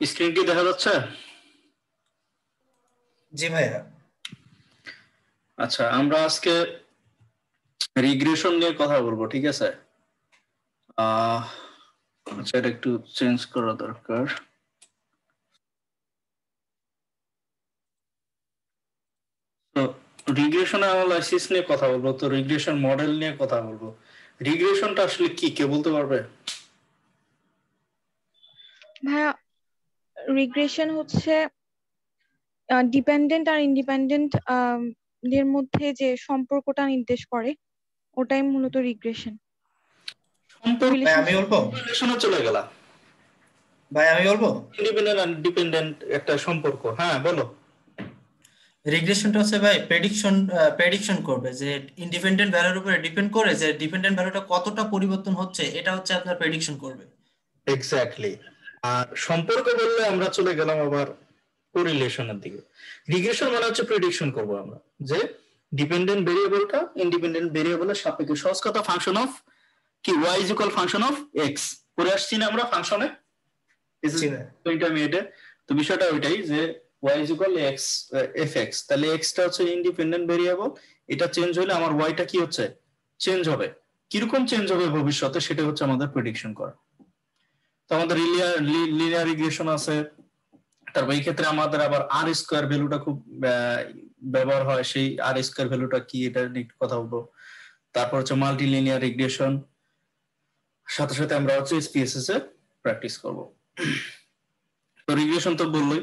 Screen কি দেখা যাচ্ছে? জি ভাইয়া। আচ্ছা আমরা আজকে রিগ্রেশন নিয়ে কথা বলব ঠিক আছে? আহ আচ্ছা এটা একটু চেঞ্জ করা দরকার। তো রিগ্রেশন অ্যানালাইসিস নিয়ে কথা বলব তো রিগ্রেশন মডেল নিয়ে কথা বলব। রিগ্রেশনটা আসলে কি কে বলতে পারবে? ভাইয়া রিগ্রেশন হচ্ছে ডিপেন্ডেন্ট আর ইন্ডিপেন্ডেন্ট এর মধ্যে যে সম্পর্কটা নির্দেশ করে ওটাই মূলত রিগ্রেশন ভাই আমি বলব রিলেশনে চলে গেলা ভাই আমি বলব ইন্ডিপেন্ডেন্ট আর ডিপেন্ডেন্ট একটা সম্পর্ক হ্যাঁ বলো। রিগ্রেশনটা হচ্ছে ভাই প্রেডিকশন প্রেডিকশন করবে যে ইন্ডিপেন্ডেন্ট ভ্যালুর উপরে ডিপেন্ড করে যে ডিপেন্ডেন্ট ভ্যালুটা কতটা পরিবর্তন হচ্ছে এটা হচ্ছে আপনার প্রেডিকশন করবে। এক্স্যাক্টলি আর সম্পর্ক বললে আমরা চলে গেলাম আবার কোরিলেশনের দিকে। রিগ্রেশন মানে হচ্ছে প্রেডিকশন করব আমরা। যে ডিপেন্ডেন্ট ভেরিয়েবলটা ইন্ডিপেন্ডেন্ট ভেরিয়েবলের সাপেক্ষে সহজ কথা ফাংশন অফ কি? Y is equal function of X করে আসছি না আমরা ফাংশনে ইন্টারমিডিয়েটে তো বিষয়টা ওইটাই যে Y is equal X F X তাহলে এক্সটা হচ্ছে ইন্ডিপেন্ডেন্ট ভেরিয়েবল এটা চেঞ্জ হলে আমার ওয়াইটা কি হচ্ছে? চেঞ্জ হবে। কীরকম চেঞ্জ হবে ভবিষ্যতে? সেটা হচ্ছে আমাদের প্রেডিকশন করা। তো আমাদের লিনিয়ার রিগ্রেশন আছে। তারপর এই ক্ষেত্রে আমাদের আবার আর স্কোয়ার ভ্যালুটা খুব ব্যবহার হয়। সেই আর স্কোয়ার ভ্যালুটা কি এটা নিয়ে একটু কথা বলব। তারপর হচ্ছে মাল্টি লিনিয়ার রিগ্রেশন সাথে সাথে আমরা হচ্ছে এসপিএসএস এ প্র্যাকটিস করব। তো রিগ্রেশন তো বললোই।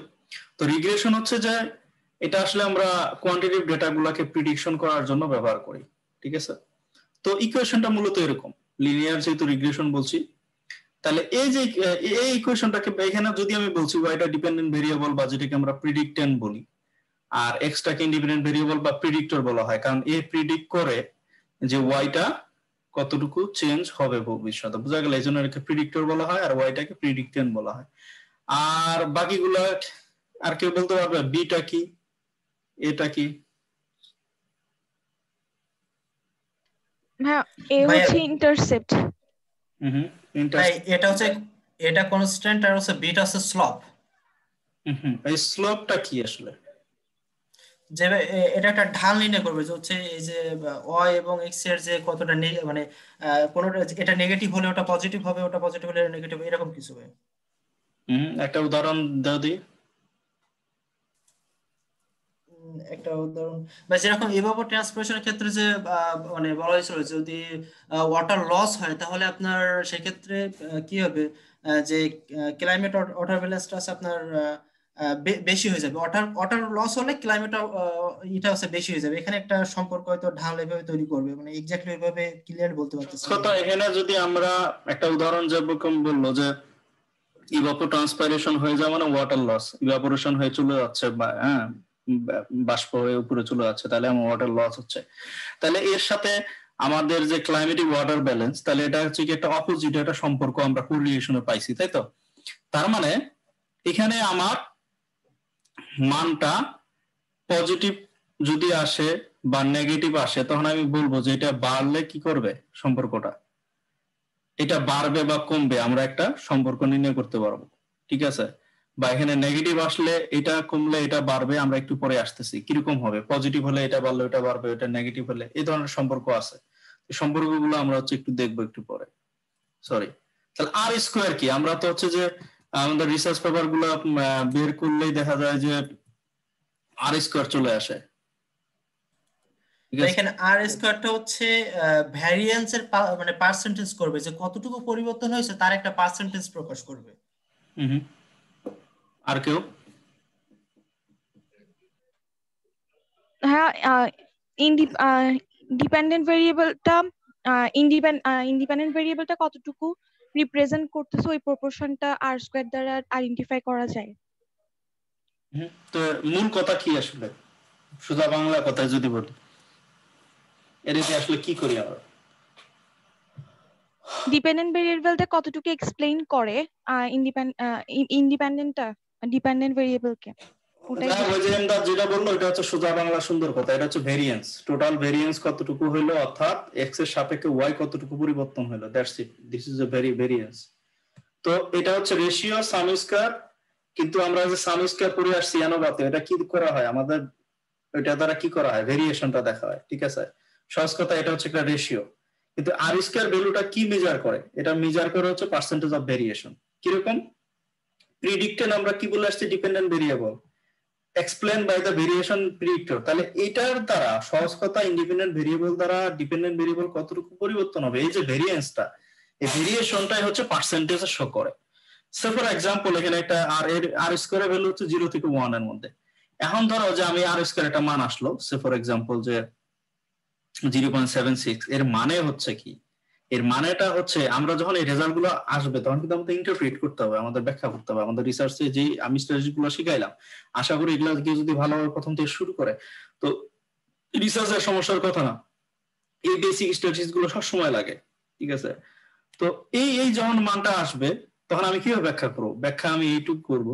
তো রিগ্রেশন হচ্ছে যে, এটা আসলে আমরা কোয়ান্টিটিভ ডেটা গুলাকে প্রিডিকশন করার জন্য ব্যবহার করি। ঠিক আছে? তো ইকুয়েশনটা মূলত এরকম। লিনিয়ার যেহেতু রিগ্রেশন বলছি তাহলে এই যে এই ইকুয়েশনটাকে এখানে যদি আমি বলছি ওয়াইটা ডিপেন্ডেন্ট ভেরিয়েবল বা যেটাকে আমরা প্রিডিক্টেন্ট বলি আর এক্সটাকে ইন্ডিপেন্ডেন্ট ভেরিয়েবল বা প্রিডিক্টর বলা হয় কারণ এ প্রিডিক্ট করে যে ওয়াইটা কতটুকু চেঞ্জ হবে ভবিষ্যতে। বোঝা গেল এই জন্য এটাকে প্রিডিক্টর বলা হয় আর ওয়াইটাকে প্রিডিক্টেন্ট বলা হয়। আর বাকিগুলা আর কেউ বলতে পারবে বিটা কি? এটা কি? হ্যাঁ এ হচ্ছে ইন্টারসেপ্ট হুম। এটা হচ্ছে এটা কনস্ট্যান্ট আর হচ্ছে বিটা হচ্ছে স্লপ হুম এই স্লোপটা কি আসলে? যে এটা একটা ঢাল নির্ণয় করবে যে হচ্ছে এই যে ওয়াই এবং এক্সের যে কতটা মানে কোনোটা এটা নেগেটিভ হলে ওটা পজিটিভ হবে ওটা পজিটিভ হলে নেগেটিভ এরকম কিছু হবে হুম একটা উদাহরণ দাও দি। একটা উদাহরণ, বা যেরকম এভাবে ট্রান্সপোর্টেশনের ক্ষেত্রে যে মানে বলা হয়েছিল যদি ওয়াটার লস হয়, তাহলে আপনার সেক্ষেত্রে কি হবে? যে ক্লাইমেট ওয়াটার ব্যালেন্সটা আছে আপনার বেশি হয়ে যাবে। ওয়াটার ওয়াটার লস হলে ক্লাইমেট এটা হচ্ছে বেশি হয়ে যাবে। এখানে একটা সম্পর্ক হয়তো ঢাল এভাবে তৈরি করবে মানে এক্স্যাক্টলি এভাবে ক্লিয়ার বলতে পারতেছি। কথা এখানে যদি আমরা একটা উদাহরণ যেরকম বলল যে ইভাপো ট্রান্সপাইরেশন হয়ে যাওয়া মানে ওয়াটার লস ইভাপোরেশন হয়ে চলে যাচ্ছে বা হ্যাঁ বাষ্প উপরে চলে যাচ্ছে, তাহলে আমার ওয়াটার লস হচ্ছে। তাহলে এর সাথে আমাদের যে ক্লাইমেটিক ওয়াটার ব্যালেন্স তাহলে এটা হচ্ছে কি একটা অপোজিট একটা সম্পর্ক আমরা কোরিলেশনে পাইছি, তাই তো? তার মানে এখানে আমার মানটা পজিটিভ যদি আসে বা নেগেটিভ আসে, তখন আমি বলব যে এটা বাড়লে কি করবে সম্পর্কটা? এটা বাড়বে বা কমবে, আমরা একটা সম্পর্ক নির্ণয় করতে পারব, ঠিক আছে? বা এখানে নেগেটিভ আসলে এটা কমলে এটা বাড়বে আমরা একটু পরে আসতেছি। কীরকম হবে? পজিটিভ হলে এটা বাড়লে এটা বাড়বে এটা নেগেটিভ হলে এই ধরনের সম্পর্ক আছে। সম্পর্কগুলো আমরা হচ্ছে একটু দেখব একটু পরে। সরি তাহলে আর স্কোয়ার কি? আমরা তো হচ্ছে যে আমাদের রিসার্চ পেপারগুলো বের করলেই দেখা যায় যে আর স্কোয়ার চলে আসে। ঠিক আছে? এখানে আর স্কোয়ারটা হচ্ছে ভ্যারিয়েন্স এর মানে পার্সেন্টেজ করবে। যে কতটুকু পরিবর্তন হয়েছে তার একটা পার্সেন্টেজ প্রকাশ করবে। হুম হুম। আর কেউ? হ্যাঁ ডিপেন্ডেন্ট ভেরিয়েবলটা ইন্ডিপেন্ডেন্ট ভেরিয়েবলটা কতটুকু রিপ্রেজেন্ট করতেছে ওই প্রপোর্শনটা আর স্কোয়ার দ্বারা আইডেন্টিফাই করা যায়? তো মূল কথা কি আসলে? সুধা বাংলা কথায় যদি বলি। এর আসলে কি করি আমরা? ডিপেন্ডেন্ট ভেরিয়েবলটা কতটুকু এক্সপ্লেইন করে ইন্ডিপেন্ডেন্টটা ডিপেন্ডেন্ট ভেরিয়েবলকে ওটাই না, ওই যে এমদাদ যেটা বলল এটা হচ্ছে সোজা বাংলা সুন্দর কথা এটা হচ্ছে ভেরিয়েন্স টোটাল ভেরিয়েন্স কতটুকু হইল? অর্থাৎ এক্সের সাপেক্ষে ওয়াই কতটুকু পরিবর্তন হইল? That's it this is a very variance তো এটা হচ্ছে রেশিও সাম স্কয়ার কিন্তু আমরা যে সাম স্কয়ার করে আসছি অনুপাতে এটা কি করা হয়? আমাদের এটা দ্বারা কি করা হয়? ভেরিয়েশনটা দেখা হয় ঠিক আছে? সহজ কথা এটা হচ্ছে একটা রেশিও কিন্তু আর স্কয়ার ভ্যালুটা কি মেজার করে? এটা মেজার করে হচ্ছে পার্সেন্টেজ অফ ভেরিয়েশন কীরকম? প্রিডিক্টেড আমরা কি বলে আসছি? Dependent variable explain by the variation predictor তাহলে এটার দ্বারা, সহজ কথা ইন্ডিপেন্ডেন্ট ভেরিয়েবল দ্বারা ডিপেন্ডেন্ট ভেরিয়েবল কতটুকু পরিবর্তন হবে? এই যে ভেরিয়েন্সটা এই ভেরিয়েশনটাই হচ্ছে পার্সেন্টেজ শো করে সো ফর এক্সাম্পল এখানে একটা আর এর আর স্কোয়ারের ভ্যালু হচ্ছে জিরো থেকে ওয়ানের মধ্যে। এখন ধরো যে আমি আর স্কোয়ার একটা মান আসলো সে ফর এক্সাম্পল যে জিরো পয়েন্ট সেভেন সিক্স এর মানে হচ্ছে কি? এর মানেটা হচ্ছে আমরা যখন এই রেজাল্টগুলো আসবে, তখন কিন্তু আমাদের ইন্টারপ্রিট করতে হবে, আমাদের ব্যাখ্যা করতে হবে, আমাদের রিসার্চে যে আমি স্ট্র্যাটেজি গুলো শিখাইলাম, আশা করি এগুলো দিয়ে যদি ভালোভাবে প্রথম থেকে শুরু করে, তো রিসার্চের সমস্যার কথা না, এই বেসিক স্ট্র্যাটেজি গুলো সবসময় লাগে, ঠিক আছে? তো এই এই যখন মানটা আসবে, তখন আমি কীভাবে ব্যাখ্যা করব? ব্যাখ্যা আমি এইটুকু করব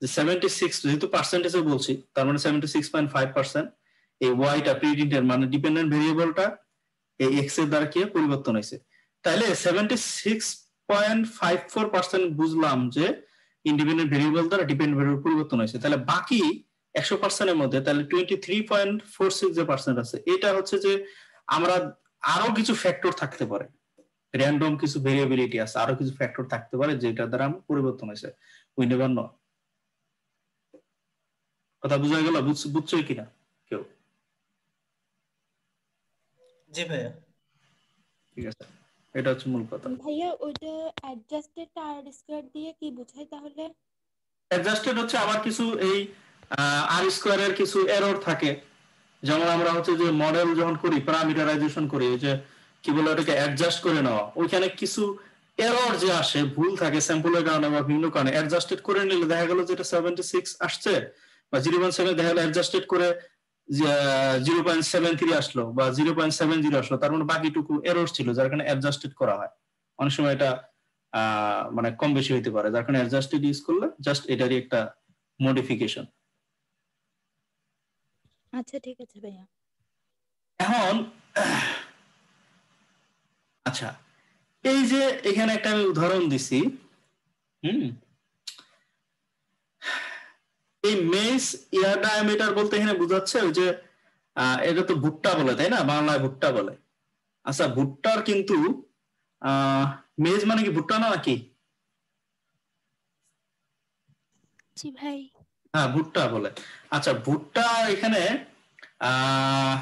যে সেভেন্টি সিক্স যেহেতু পার্সেন্টেজে বলছি, তার মানে seventy six point five percent এই ওয়াইটা প্রিডিন্টের মানে ডিপেন্ডেন্ট ভেরিয়েবলটা এই এক্সের দ্বারা কি পরিবর্তন হয়েছে? তাহলে seventy six point five four percent বুঝলাম যে ইন্ডিপেন্ডেন্ট ভেরিয়েবল দ্বারা ডিপেন্ডেন্ট ভেরিয়েবল পরিবর্তন হয়েছে। তাহলে বাকি একশো পার্সেন্টের মধ্যে তাহলে twenty three point four six যে পার্সেন্ট আছে এটা হচ্ছে যে আমরা আরও কিছু ফ্যাক্টর থাকতে পারে। র্যান্ডম কিছু ভেরিয়েবিলিটি আছে আরও কিছু ফ্যাক্টর থাকতে পারে যেটা দ্বারা আমার পরিবর্তন হয়েছে। উই নেভার নো কথা বুঝা গেল? বুঝছ কিনা কেউ? জি ভাইয়া। ঠিক আছে। এটা হচ্ছে মূল কথা। ভাইয়া ওইটা অ্যাডজাস্টেড আর স্কয়ার দিয়ে কি বোঝায় তাহলে? অ্যাডজাস্টেড হচ্ছে আবার কিছু এই আর স্কোয়ারের কিছু এরর থাকে। যেমন আমরা হচ্ছে যে মডেল যখন করি প্যারামিটারাইজেশন করি যে কি বলে ওটাকে অ্যাডজাস্ট করে নেওয়া ওইখানে কিছু এরর যে আসে ভুল থাকে স্যাম্পলের কারণে বা ভিন্ন কারণে অ্যাডজাস্টেড করে নিলে দেখা গেল যেটা সেভেন্টি সিক্স আসছে বা জিরো পয়েন্ট সেভেন দেখা গেলো অ্যাডজাস্টেড করে জিরো পয়েন্ট সেভেন থ্রি আসলো বা জিরো পয়েন্ট সেভেন জিরো আসলো তার মানে বাকিটুকু এরর ছিল যার কারণে অ্যাডজাস্টেড করা হয়। অনেক সময় এটা মানে কম বেশি হইতে পারে যার কারণে অ্যাডজাস্টেড ইউজ করলে জাস্ট এটারই একটা মডিফিকেশন আচ্ছা ঠিক আছে ভাইয়া। এখন আচ্ছা এই যে এখানে একটা আমি উদাহরণ দিছি হুম? এই মেস ইয়ার ডায়ামিটার বলতে এখানে বোঝাচ্ছে ওই যে এটা তো ভুট্টা বলে তাই না? বাংলায় ভুট্টা বলে। আচ্ছা ভুট্টার কিন্তু মেজ মানে কি ভুট্টা না নাকি জি ভাই। হ্যাঁ ভুট্টা বলে। আচ্ছা ভুট্টা এখানে আহ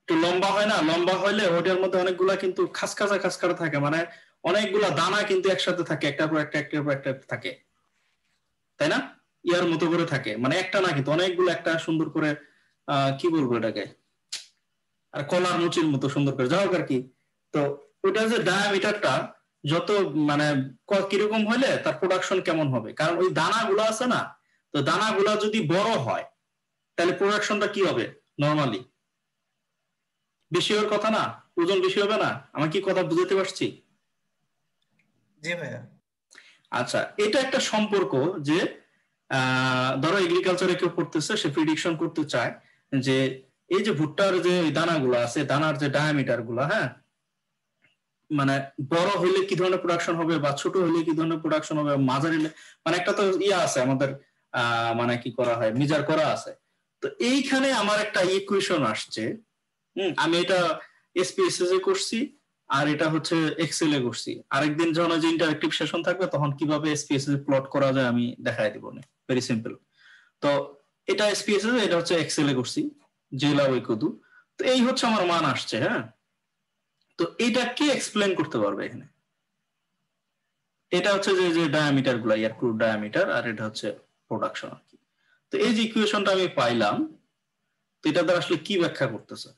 একটু লম্বা হয় না? লম্বা হইলে ওটার মধ্যে অনেকগুলা কিন্তু খাসখাসা খাসখাসা থাকে। মানে অনেকগুলা দানা কিন্তু একসাথে থাকে একটার পর একটা একটার পর একটা থাকে। তাই না? ইয়ার মতো করে থাকে। মানে একটা না কিন্তু অনেকগুলো একটা সুন্দর করে কি বলব এটাকে? আর কলার মুচির মতো সুন্দর করে। যাই হোক আর কি। তো ওটা যে ডায়ামিটারটা যত মানে কীরকম হলে তার প্রোডাকশন কেমন হবে? কারণ ওই দানাগুলো আছে না তো দানাগুলা যদি বড় হয় তাহলে প্রোডাকশনটা কি হবে? নর্মালি বেশি হওয়ার কথা না? ওজন বেশি হবে না? আমার কি কথা বুঝতে পারছি? জি ভাইয়া। আচ্ছা এটা একটা সম্পর্ক যে ধরো এগ্রিকালচারে কেউ পড়তেছে সে প্রিডিকশন করতে চায় যে এই যে ভুট্টার যে দানাগুলো আছে, দানার যে ডায়ামিটারগুলা হ্যাঁ? মানে বড় হইলে কি ধরনের প্রোডাকশন হবে বা ছোট হইলে কি ধরনের প্রোডাকশন হবে, মাঝারি মানে একটা তো ইয়ে আছে আমাদের মানে কি করা হয় মেজার করা আছে। তো এইখানে আমার একটা ইকুয়েশন আসছে, হম? আমি এটা এসপিএসএস এ করছি আর এটা হচ্ছে এক্সেল এ করছি। আরেকদিন যখন যে ইন্টারেক্টিভ সেশন থাকবে, তখন কীভাবে এসপিএসএস প্লট করা যায় আমি দেখাই দিব। না ভেরি সিম্পল তো এটা এসপিএসএস এটা হচ্ছে এক্সেল করছি জেলা ওই কদু। তো এই হচ্ছে আমার মান আসছে হ্যাঁ? তো এটা কে এক্সপ্লেন করতে পারবে এখানে? এটা হচ্ছে যে যে ডায়ামিটারগুলা, ইয়ার ক্রুড ডায়ামিটার আর এটা হচ্ছে প্রোডাকশন আর কি। তো এই যে ইকুয়েশনটা আমি পাইলাম, তো এটা দ্বারা আসলে কি ব্যাখ্যা করতেছে?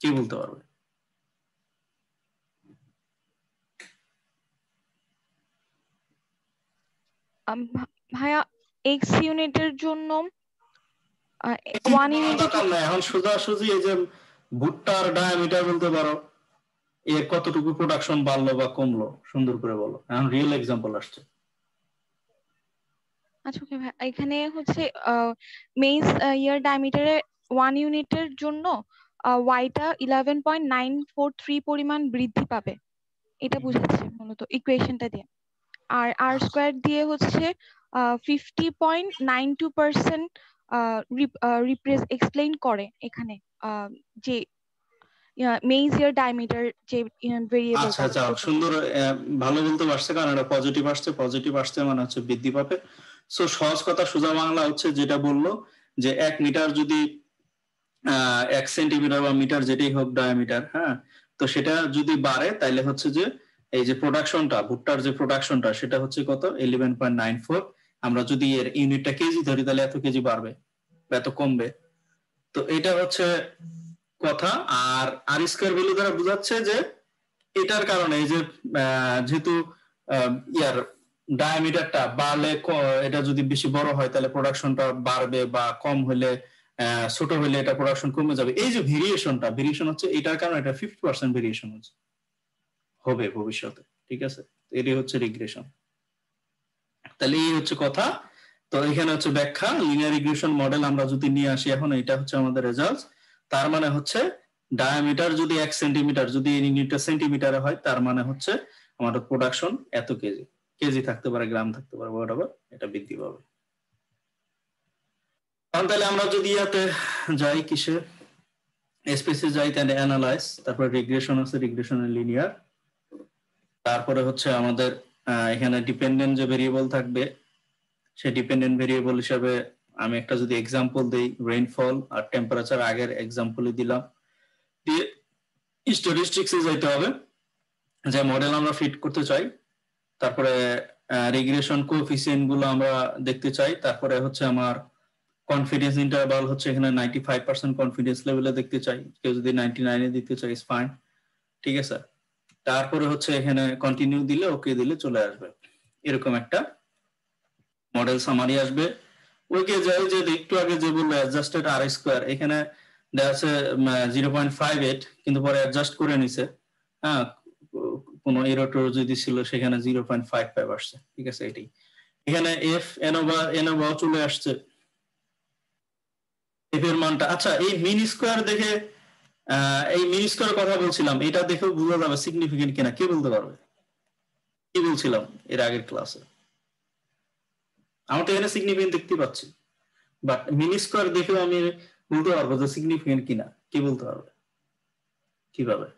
কে বলতে পারবে? ভাইয়া এক্স ইউনিটের জন্য ওয়ান ইউনিট এখন সোজাসুজি এই যে ভুট্টার ডায়ামিটার বলতে পারো এর কতটুকু প্রোডাকশন বাড়লো বা কমলো? সুন্দর করে বলো। এখন রিয়েল এক্সাম্পল আসছে। আচ্ছা ওকে ভাই। এখানে হচ্ছে মেইজ ইয়ার ডায়ামিটারে ওয়ান ইউনিটের জন্য ওয়াইটা eleven point nine four three পরিমাণ বৃদ্ধি পাবে। এটা বুঝাচ্ছে মূলত ইকুয়েশনটা দিয়ে। আর আর স্কোয়ার দিয়ে হচ্ছে fifty point nine two percent repress explain করে এখানে যে মেইজ ডায়ামিটার যে ভেরিয়েবল আচ্ছা আচ্ছা সুন্দর ভালো বলতে পারছে কারণ এটা পজিটিভ আসছে পজিটিভ আসছে মানে হচ্ছে বৃদ্ধি পাবে। সো সহজ কথা সোজা বাংলা হচ্ছে যেটা বলল যে এক মিটার যদি এক সেন্টিমিটার বা মিটার যেটাই হোক ডায়ামিটার হ্যাঁ? তো সেটা যদি বাড়ে তাহলে হচ্ছে যে এই যে প্রোডাকশনটা ভুট্টার যে প্রোডাকশনটা সেটা হচ্ছে কত? ইলেভেন পয়েন্ট নাইন ফোর আমরা যদি এর ইউনিটটা কেজি ধরি, তাহলে এত কেজি বাড়বে এত কমবে। তো এটা হচ্ছে কথা। আর আর স্কোয়ার ভ্যালু দ্বারা বোঝাচ্ছে যে এটার কারণে এই যে যেহেতু ইয়ার ডায়ামিটারটা বাড়লে এটা যদি বেশি বড় হয়, তাহলে প্রোডাকশনটা বাড়বে বা কম হলে ছোট হলে এটা প্রোডাকশন কমে যাবে। এই যে ভেরিয়েশনটা ভেরিয়েশন হচ্ছে এটার কারণে এটা ফিফটি পার্সেন্ট ভেরিয়েশন হচ্ছে। হবে ভবিষ্যতে, ঠিক আছে? এটাই হচ্ছে রিগ্রেশন তাহলে এই হচ্ছে কথা। তো এখানে হচ্ছে ব্যাখ্যা লিনিয়ার রিগ্রেশন মডেল আমরা যদি নিয়ে আসি এখন এটা হচ্ছে আমাদের রেজাল্ট তার মানে হচ্ছে ডায়ামিটার যদি এক সেন্টিমিটার যদি ইউনিটটা সেন্টিমিটারে হয় তার মানে হচ্ছে আমাদের প্রোডাকশন এত কেজি। কেজি থাকতে পারে গ্রাম থাকতে পারে whatever, এটা বৃদ্ধি পাবে। এখন তাহলে আমরা যদি ইয়াতে যাই কিসে? স্পেসে যাই তাহলে অ্যানালাইজ তারপরে রিগ্রেশন আছে রিগ্রেশনের লিনিয়ার তারপরে হচ্ছে আমাদের এখানে ডিপেন্ডেন্ট যে ভেরিয়েবল থাকবে, সে ডিপেন্ডেন্ট ভেরিয়েবল হিসাবে আমি একটা যদি এক্সাম্পল দেই রেইনফল আর টেম্পারেচার আগের এক্সাম্পলই দিলাম। দিয়ে স্ট্যাটিস্টিক্সে যাইতে হবে, যে মডেল আমরা ফিট করতে চাই, তারপরে রিগ্রেশন কোএফিসিয়েন্টগুলো আমরা দেখতে চাই, তারপরে হচ্ছে আমার কনফিডেন্স ইন্টারভাল হচ্ছে এখানে নাইনটি ফাইভ পার্সেন্ট কনফিডেন্স লেভেলে দেখতে চাই, কেউ যদি নাইনটি নাইনে দিতে চাই ইস ফাইন ঠিক আছে? তারপরে হচ্ছে এখানে কন্টিনিউ দিলে ওকে দিলে চলে আসবে। এরকম একটা মডেল সামারি আসবে। ওইকে যাই যে একটু আগে যে বলল অ্যাডজাস্টেড আর স্কোয়ার এখানে যাচ্ছে জিরো পয়েন্ট ফাইভ এইট কিন্তু পরে অ্যাডজাস্ট করে নিছে। হ্যাঁ কোনো এরোটোর যদি ছিল, সেখানে জিরো পয়েন্ট ফাইভ ফাইভ আসছে। ঠিক আছে এটি এখানে এফ এনোভা এনোভাও চলে আসছে। এফ এর মানটা আচ্ছা এই মিন স্কোয়ার দেখে এই মিন স্কোয়ার কথা বলছিলাম, এটা দেখেও বোঝা যাবে সিগনিফিকেন্ট কিনা, কে বলতে পারবে? কি বলছিলাম এর আগের ক্লাসে আমি তো এখানে সিগনিফিকেন্ট দেখতে পাচ্ছি। বাট মিনি স্কোয়ার দেখেও আমি বলতে পারব যে সিগনিফিকেন্ট কিনা, কি বলতে পারবে? কীভাবে?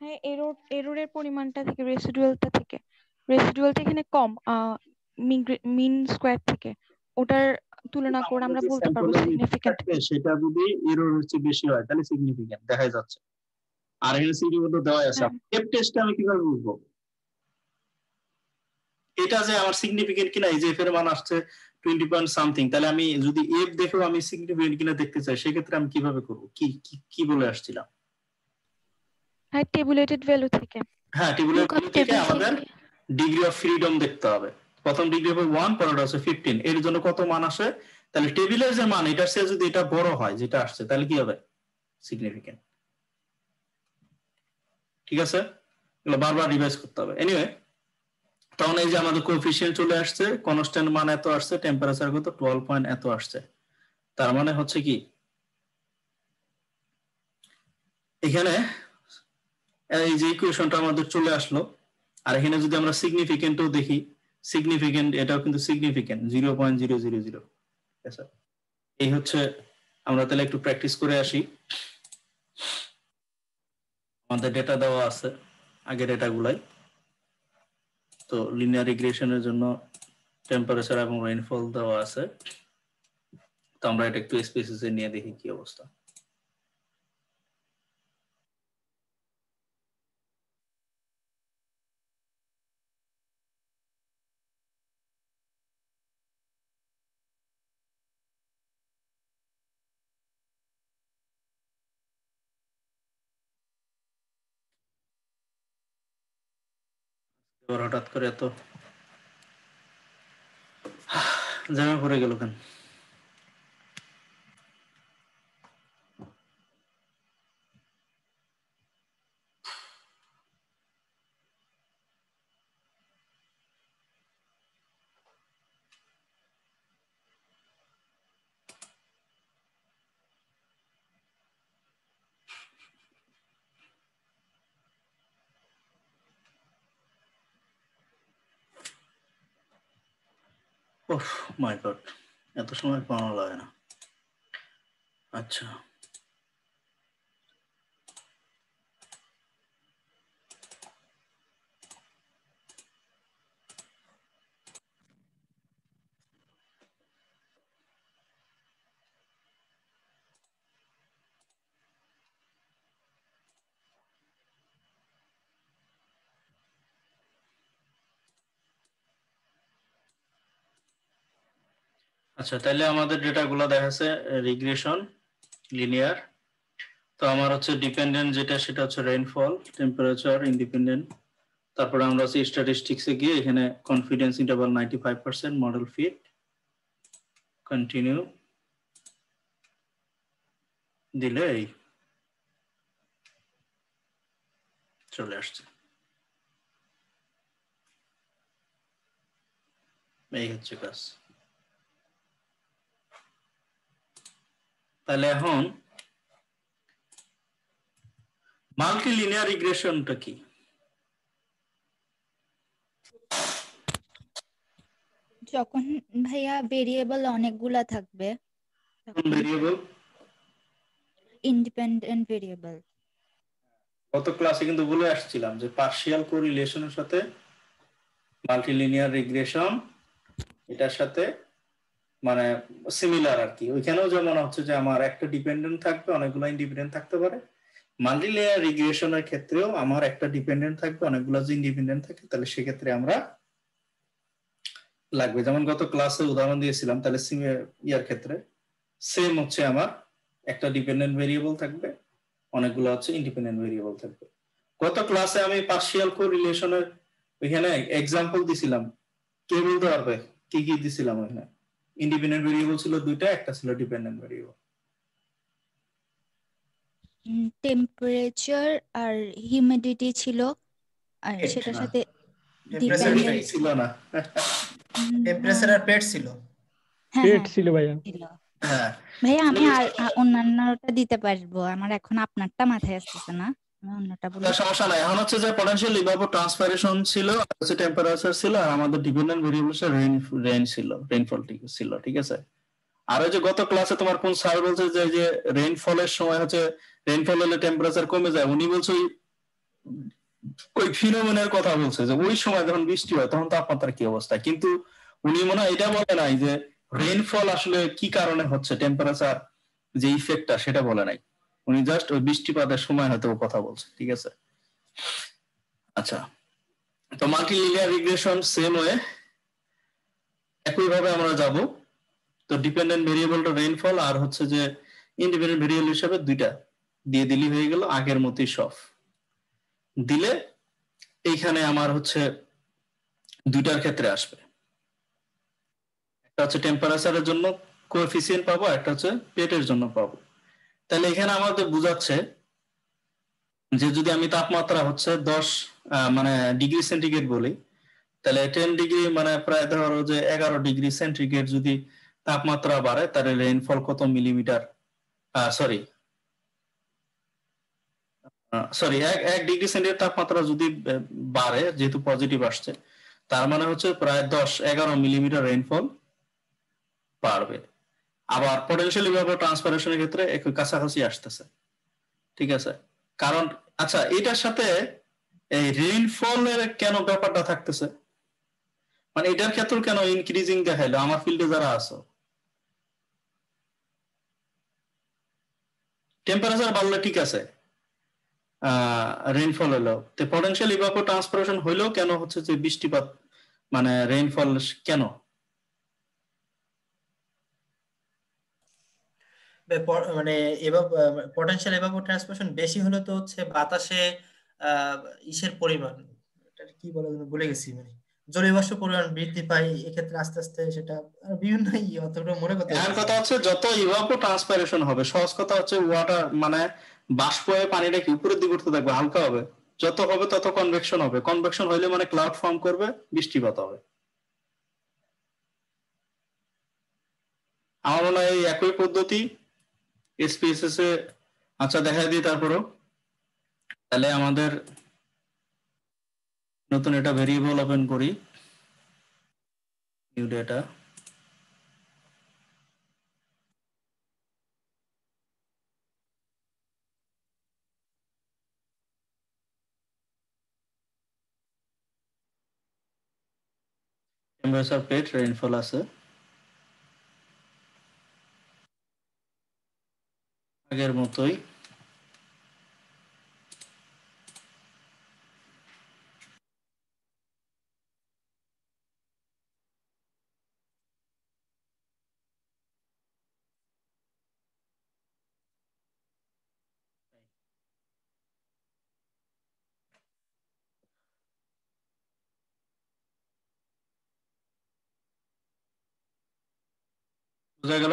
হ্যাঁ এরর এররের পরিমাণটা থেকে রেসিডুয়ালটা থেকে। রেসিডুয়ালটা এখানে কম মিন স্কোয়ার থেকে। ওটার তুলনা করে আমরা বলতে পারব সিগনিফিকেন্ট সেটা যদি এরর হচ্ছে বেশি হয় তাহলে সিগনিফিকেন্ট দেখা যাচ্ছে। আর এখানে সিগনিফিকেন্ট দেওয়া আছে। হ্যাঁ। এফ টেস্টে আমি কীভাবে বুঝব? এটা যে আমার সিগনিফিকেন্ট কিনা এই যে এফ এর মান আসছে টোয়েন্টি পয়েন্ট সামথিং তাহলে আমি যদি এফ দেখেও আমি সিগনিফিকেন্ট কিনা দেখতে চাই সেক্ষেত্রে আমি কীভাবে করব? কি কি কি বলে আসছিলাম? হ্যাঁ টেবুলেটেড ভ্যালু থেকে। হ্যাঁ টেবিলের Lookup থেকে আমাদের ডিগ্রি অফ ফ্রিডম দেখতে হবে। প্রথম ডিগ্রি হবে ওয়ান পরেরটা হচ্ছে ফিফটিন এর জন্য কত মান আসে? তাহলে টেবিলের যে মান, এটার চেয়ে যদি এটা বড় হয়, যেটা আসছে, তাহলে কি হবে? সিগনিফিকেন্ট ঠিক আছে? এগুলো বারবার রিভাইজ করতে হবে। এনিওয়ে তখন এই যে আমাদের কোএফিসিয়েন্ট চলে আসছে কনস্ট্যান্ট মান এত আসছে টেম্পারেচার কত? টুয়েলভ পয়েন্ট এত আসছে। তার মানে হচ্ছে কি? এখানে এই যে ইকুয়েশনটা আমাদের চলে আসলো, আর এখানে যদি আমরা সিগনিফিকেন্টও দেখি সিগনিফিকেন্ট এটাও কিন্তু significant zero point zero zero zero এই হচ্ছে, আমরা তাহলে একটু প্র্যাকটিস করে আসি। আমাদের ডেটা দেওয়া আছে আগে ডেটা গুলাই। তো লিনিয়ার রিগ্রেশনের জন্য টেম্পারেচার এবং রেইনফল দেওয়া আছে। তো আমরা এটা একটু স্পেসিসে নিয়ে দেখি কি অবস্থা। হঠাৎ করে এত জামা পড়ে গেল কেন? মাই গড এত সময় পাওয়া লাগে না। আচ্ছা। আচ্ছা তাহলে আমাদের ডেটা ডেটাগুলো দেখাচ্ছে রিগ্রেশন, লিনিয়ার। তো আমার হচ্ছে ডিপেন্ডেন্ট যেটা, সেটা হচ্ছে রেইনফল টেম্পারেচার ইন্ডিপেন্ডেন্ট তারপরে আমরা হচ্ছে স্ট্যাটিস্টিক্সে গিয়ে এখানে confidence interval ninety five percent model fit continue দিলে এই চলে আসছে। এই হচ্ছে কাজ। তাহলে এখন মাল্টি লিনিয়ার রিগ্রেশনটা কি? যখন ভাইয়া ভেরিয়েবল অনেকগুলা থাকবে কোন ভেরিয়েবল ইন্ডিপেন্ডেন্ট ভেরিয়েবল গত ক্লাসে কিন্তু বলে আসছিলাম যে পার্শিয়াল কোরিলেশনের সাথে মাল্টিলিনিয়ার রিগ্রেশন এটার সাথে মানে সিমিলার আর কি ওইখানেও যেমন হচ্ছে যে আমার একটা ডিপেন্ডেন্ট থাকবে, অনেকগুলো ইন্ডিপেন্ডেন্ট থাকতে পারে। মাল্টি লেয়ার ক্ষেত্রেও আমার একটা ডিপেন্ডেন্ট থাকবে, অনেকগুলো যদি ইন্ডিপেন্ডেন্ট থাকে, তাহলে সেক্ষেত্রে আমরা লাগবে। যেমন গত ক্লাসে উদাহরণ দিয়েছিলাম, তাহলে ইয়ার ক্ষেত্রে। সেম হচ্ছে আমার একটা ডিপেন্ডেন্ট ভেরিয়েবল থাকবে, অনেকগুলো হচ্ছে ইন্ডিপেন্ডেন্ট ভেরিয়েবল থাকবে। গত ক্লাসে আমি পার্শিয়াল কোরিলেশনের ওইখানে এক্সাম্পল দিছিলাম। কে বলতে পারবে? কি কি দিছিলাম ওইখানে? ইন্ডিপেন্ডেন্ট ভেরিয়েবল ছিল দুইটা একটা ছিল ডিপেন্ডেন্ট ভেরিয়েবল টেম্পারেচার আর হিউমিডিটি ছিল আর সেটার সাথে dependent ছিল না। টেম্পারেচার আর প্রেট ছিল। হ্যাঁ পেট হ্যাঁ, ছিল ভাইয়া। হ্যাঁ। ভাইয়া আমি আর অন্যান্যটা দিতে পারব। আমার এখন আপনারটা মাথায় আসতেছে না। সমস্যা নাই। এখন হচ্ছে যে পটেনশিয়াল ইভাপো ট্রান্সপারেশন ছিল হচ্ছে টেম্পারেচার ছিল, আর আমাদের ডিপেন্ডেন্ট ভেরিয়েবল রেইন রেইন ছিল রেইনফল ছিল, ঠিক আছে? আর ওই যে গত ক্লাসে তোমার কোন স্যার বলছে যে যে রেইনফলের সময় হচ্ছে রেইনফল হলে টেম্পারেচার কমে যায়, উনি বলছে ওই ফিনোমেনের কথা বলছে, যে ওই সময় যখন বৃষ্টি হয় তখন তাপমাত্রার কি অবস্থা? কিন্তু উনি মনে হয় এটা বলে নাই যে রেইনফল আসলে কি কারণে হচ্ছে টেম্পারেচার যে ইফেক্টটা সেটা বলে নাই। উনি জাস্ট ওই বৃষ্টিপাতের সময় হয়তো কথা বলছে, ঠিক আছে? আচ্ছা তো multi linear regression same way একই ভাবে আমরা যাব। তো ডিপেন্ডেন্ট ভেরিয়েবলটা রেইনফল আর হচ্ছে যে ইন্ডিপেন্ডেন্ট ভেরিয়েবল হিসেবে দুইটা দিয়ে দিলি হয়ে গেল, আগের মতোই সব। দিলে এইখানে আমার হচ্ছে দুইটার ক্ষেত্রে আসবে। একটা হচ্ছে টেম্পারেচারের জন্য কোএফিসিয়েন্ট পাবো, একটা হচ্ছে পেটের জন্য পাবো। তাহলে এখানে আমাদের বুঝাচ্ছে যে যদি আমি তাপমাত্রা হচ্ছে দশ মানে ডিগ্রি সেন্টিগ্রেড বলি, তাহলে টেন ডিগ্রি মানে প্রায় ধরো যে এগারো ডিগ্রি সেন্টিগ্রেড যদি তাপমাত্রা বাড়ে, তাহলে রেইনফল কত মিলিমিটার সরি সরি এক ডিগ্রি সেন্টিগ্রেড তাপমাত্রা যদি বাড়ে, যেহেতু পজিটিভ আসছে, তার মানে হচ্ছে প্রায় দশ, এগারো মিলিমিটার রেইনফল বাড়বে। আবার পটেনশিয়াল ভাবে ট্রান্সপারেশনের ক্ষেত্রে একটু কাছাকাছি আসতেছে। ঠিক আছে? কারণ আচ্ছা এটার সাথে এই রেইনফলের কেন ব্যাপারটা থাকতেছে? মানে এটার ক্ষেত্রে কেন ইনক্রিজিং দেখাইলো? আমার ফিল্ডে যারা আছো। টেম্পারেচার বাড়লে ঠিক আছে। রেইনফল হলো। তো পটেনশিয়াল ইভাপো ট্রান্সপারেশন হইলেও কেন হচ্ছে যে বৃষ্টিপাত মানে রেইনফল কেন বে- প- মানে পটেনশিয়াল এভাপো ট্রান্সপিরেশন বেশি হলে তো হচ্ছে বাতাসে ইসের পরিমাণ কি বলে ভুলে গেছি মানে জলীয় পরিমাণ বৃদ্ধি পায়, এক্ষেত্রে আস্তে আস্তে সেটা বিভিন্ন অতটা মনে করতে আর কথা হচ্ছে যত ইভাপো ট্রান্সপাইরেশন হবে, সহজ কথা হচ্ছে ওয়াটার মানে বাষ্প হয়ে পানিটা কি উপরের দিকে উঠতে থাকবে, হালকা হবে। যত হবে তত কনভেকশন হবে। কনভেকশন হইলে মানে ক্লাউড ফর্ম করবে, বৃষ্টিপাত হবে। আমার মনে হয় একই পদ্ধতি এ আচ্ছা দেখা দিই তারপরও। তাহলে আমাদের নতুন এটা ভেরিয়েবল ওপেন করি। নিউ ডেটা টেম্পারেচার পেট রেইনফল আছে। আগের মতোই। বোঝা গেল?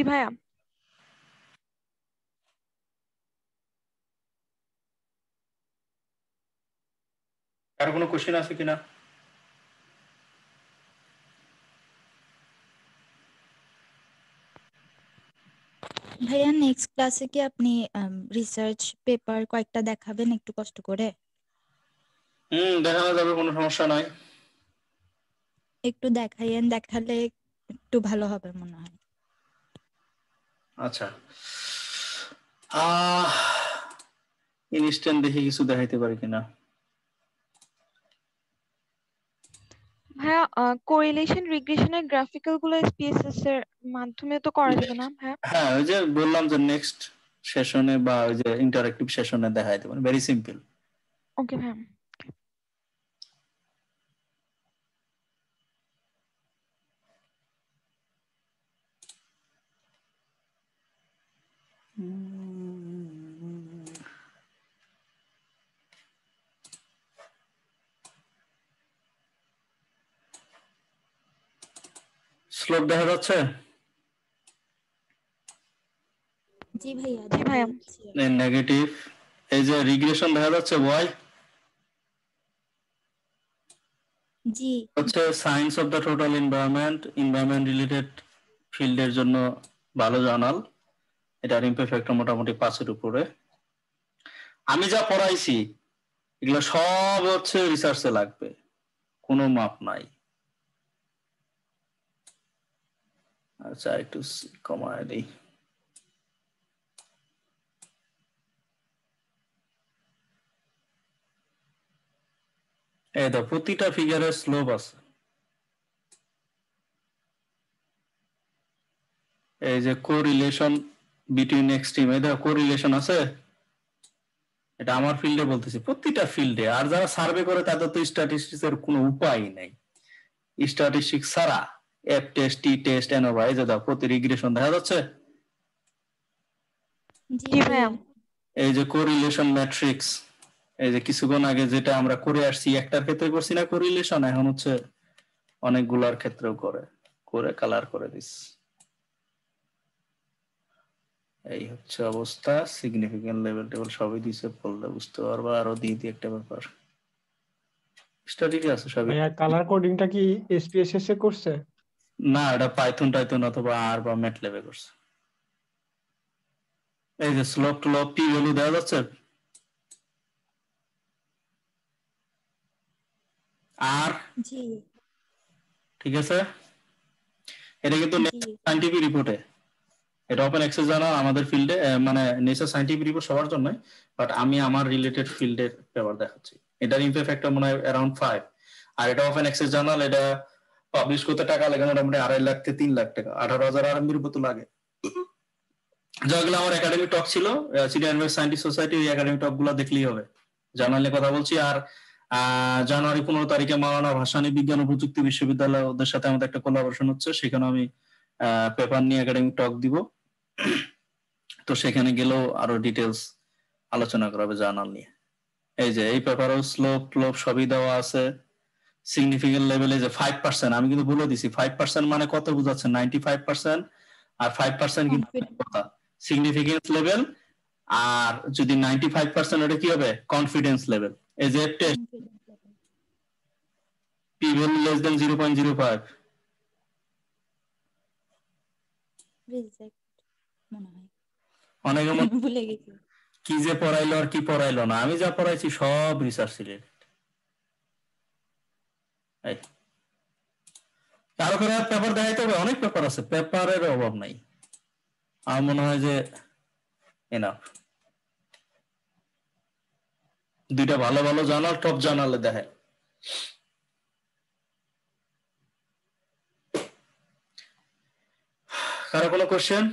জি ভাইয়া। আর কোনো কোশ্চেন আছে কিনা? ভাইয়া নেক্সট ক্লাসে কি আপনি রিসার্চ পেপার কয়েকটা দেখাবেন একটু কষ্ট করে? হুম দেখানো যাবে কোনো সমস্যা নাই। একটু দেখাইয়েন দেখালে একটু ভালো হবে মনে হয়। আচ্ছা। ইনস্ট্যান্ট দেখে কিছু দেখাইতে পারি কিনা? ভাইয়া কোরিলেশন রিগ্রেশনের গ্রাফিক্যালগুলো এসপিএসএস এর মাধ্যমে তো করা যাবে না ভাইয়া? হ্যাঁ ওই যে বললাম যে নেক্সট সেশনে বা ওই যে সেশনে দেখাইতে পারি। ভেরি সিম্পল ওকে ভাইয়া। স্লোপ দেখা যাচ্ছে? জি ভাইয়া জি ভাইয়া। নেগেটিভ এই যে রিগ্রেশন দেখা যাচ্ছে ওয়াই জি। হচ্ছে science of the total environment environment related ফিল্ডের জন্য ভালো জার্নাল এটার ইম্পারফেক্ট মোটামুটি পাঁচের উপরে। আমি যা পড়াইছি, এগুলো সব হচ্ছে রিসার্চে লাগবে। কোনো মাপ নাই। আচ্ছা একটু কমায় দিই। এই তো প্রতিটা ফিগারের স্লোপ আছে। এই যে কোরিলেশন বিটুইন এক্সট্রিম এই দেখো কোরিলেশন আছে এটা আমার ফিল্ডে বলতেছি প্রতিটা ফিল্ডে আর যারা সার্ভে করে তাদের তো স্ট্যাটিস্টিক্স এর কোনো উপায় নেই। স্ট্যাটিস্টিক্স ছাড়া F test T test ANOVA এই যে দাও প্রতি রিগ্রেশন দেখা যাচ্ছে? জি ভাইয়া এই যে কোরিলেশন ম্যাট্রিক্স এই যে কিছুক্ষণ আগে যেটা আমরা করে আসছি একটার ক্ষেত্রে করছি না কোরিলেশন এখন হচ্ছে অনেকগুলার ক্ষেত্রেও করে করে কালার করে দিস। এই হচ্ছে অবস্থা সিগনিফিকেন্ট লেভেল টেবল সবই দিছে পড়লে বুঝতে পারবা আরও দিয়ে দিই একটা ব্যাপার। স্টাডিতে আছে সবই। ভাইয়া কালার কোডিংটা কি এসপিএসএস এ করছে? না এটা পাইথন টাইথন অথবা আর বা ম্যাট লেভে করছে। এই যে স্লোপ টুলপ পি ভ্যালু দেওয়া যাচ্ছে? আর জি। ঠিক আছে? এটা কিন্তু সাইন্টিফিক রিপোর্টে এটা ওপেন অ্যাক্সেস জার্নাল আমাদের ফিল্ডে মানে নেচার সাইন্টিফিক রিপোর্ট সবার জন্য বাট আমি আমার রিলেটেড ফিল্ডের পেপার দেখাচ্ছি। এটার ইম্পে ফ্যাক্টর মনে হয় অ্যারাউন্ড ফাইভ আর এটা ওপেন অ্যাক্সেস জার্নাল এটা পাবলিশ করতে টাকা লাগে মোটামুটি আড়াই লাখ থেকে তিন লাখ টাকা। আঠারো হাজার মতো লাগে। যেগুলো আমার একাডেমিক টক ছিল সিনিয়র সায়েন্টিস্ট সোসাইটি ওই একাডেমিক টকগুলো দেখলেই হবে। জার্নাল কথা বলছি, আর জানুয়ারি পনেরো তারিখে মাওলানা ভাসানী বিজ্ঞান ও প্রযুক্তি বিশ্ববিদ্যালয় ওদের সাথে আমাদের একটা কোলাবোরেশন হচ্ছে সেখানে আমি পেপার নিয়ে একাডেমিক টক দিব। তো সেখানে গেলেও আরও ডিটেলস আলোচনা করা হবে জার্নাল নিয়ে। এই যে এই পেপারও স্লোপ ক্লোপ সবই দেওয়া আছে। সিগনিফিকেন্ট লেভেলে যে ফাইভ পার্সেন্ট আমি কিন্তু বলে দিছি ফাইভ পার্সেন্ট মানে কত বুঝাচ্ছে? নাইনটি ফাইভ পার্সেন্ট আর ফাইভ পার্সেন্ট কিন্তু. কথা। সিগনিফিকেন্স লেভেল আর যদি নাইনটি ফাইভ পার্সেন্ট ওটা কি হবে? কনফিডেন্স লেভেল এই যে test P value less than zero point zero five reject অনেকে ভুলে গেছি। কি যে পড়াইলো আর কি পড়াইলো না। আমি যা পড়াইছি সব রিসার্চ রিলেটেড আরও করে পেপার দেখাইতে হবে। অনেক পেপার আছে। পেপারের অভাব নাই। আমার মনে হয় যে এনাফ দুইটা ভালো ভালো জার্নাল টপ জার্নালে দেখেন কারও কোনো কোশ্চেন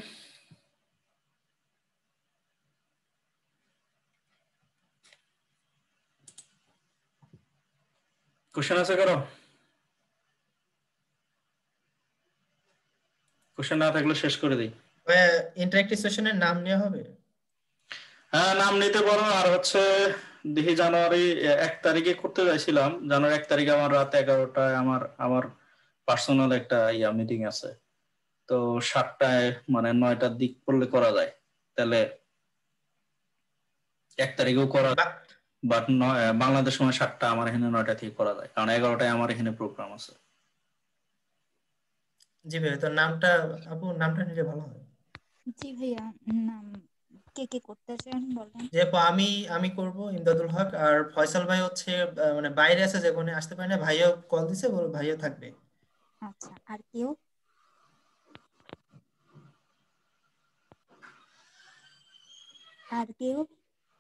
কোশ্চেন আছে কারও। কোশ্চেন না থাকলে শেষ করে দিই। ইন্টারেক্টিভ সেশনের নাম নেওয়া হবে? হ্যাঁ নাম নিতে পারো। আর হচ্ছে দেখি জানুয়ারি এক তারিখে করতে চাইছিলাম জানুয়ারি এক তারিখে আমার রাত এগারোটায় আমার আমার পার্সোনাল একটা ইয়া মিটিং আছে। তো সাতটায় মানে নয়টার দিক করলে করা যায়। তাহলে এক তারিখেও করা বাট বাংলাদেশ সময় সাতটা আমার এখানে নয়টা থেকে করা যায়। কারণ এগারোটায় আমার এখানে প্রোগ্রাম আছে। জি ভাই তো নামটা আপু নামটা নিলে ভালো হয়। জি ভাইয়া নাম কে কে করতে চান বলেন। যে আমি আমি করব ইমদাদুল হক আর ফয়সাল ভাই হচ্ছে মানে বাইরে আছে যে কোনো আসতে পারে না ভাইয়া কল দিছে বলে ভাইয়া থাকবে। আচ্ছা আর কেউ? আর কেউ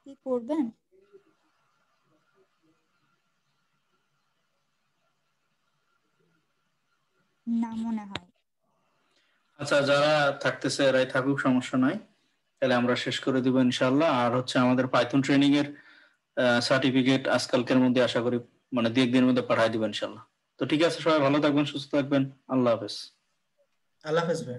কি করবেন? না মনে হয়। আচ্ছা যারা থাকতেছে এরাই থাকুক সমস্যা নাই। তাহলে আমরা শেষ করে দিব ইনশাল্লাহ আর হচ্ছে আমাদের পাইথন ট্রেনিং এর সার্টিফিকেট আজকালকের মধ্যে আশা করি মানে দু একদিনের মধ্যে পাঠাই দিব ইনশাল্লাহ তো ঠিক আছে সবাই ভালো থাকবেন সুস্থ থাকবেন। আল্লাহ হাফেজ। আল্লাহ হাফেজ ভাই